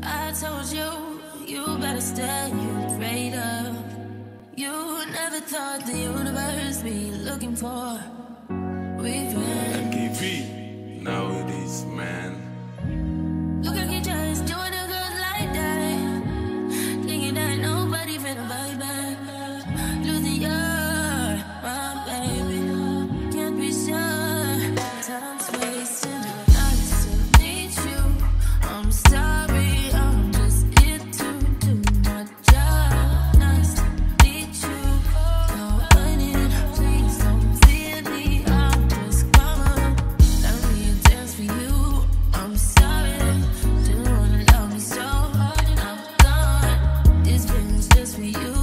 I told you, you better stay prayed up. You never thought the universe be looking for Just for you.